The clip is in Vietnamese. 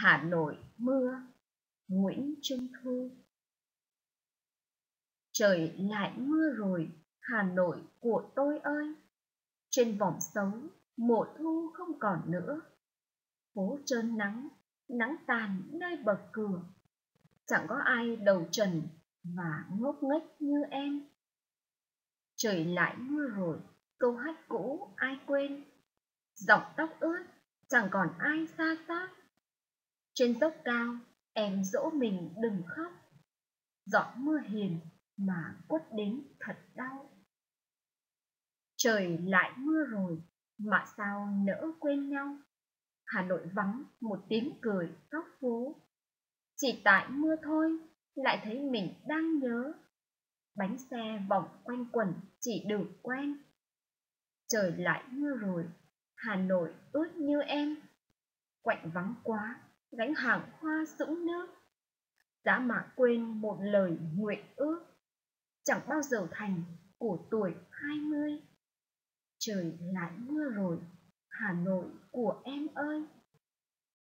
Hà Nội mưa Nguyễn Trung Thu. Trời lại mưa rồi, Hà Nội của tôi ơi. Trên vòng sống, mùa thu không còn nữa. Phố trơn nắng, nắng tàn nơi bậc cửa. Chẳng có ai đầu trần và ngốc nghếch như em. Trời lại mưa rồi, câu hát cũ ai quên. Giọng tóc ướt, chẳng còn ai xa xác trên dốc cao, em dỗ mình đừng khóc. Giọt mưa hiền mà quất đến thật đau. Trời lại mưa rồi, mà sao nỡ quên nhau. Hà Nội vắng một tiếng cười góc phố. Chỉ tại mưa thôi, lại thấy mình đang nhớ. Bánh xe vòng quanh quẩn chỉ đường quen. Trời lại mưa rồi, Hà Nội ướt như em. Quạnh vắng quá, gánh hàng hoa sũng nước. Đã mà quên một lời nguyện ước. Chẳng bao giờ thành của tuổi hai mươi. Trời lại mưa rồi, hà nội của em ơi.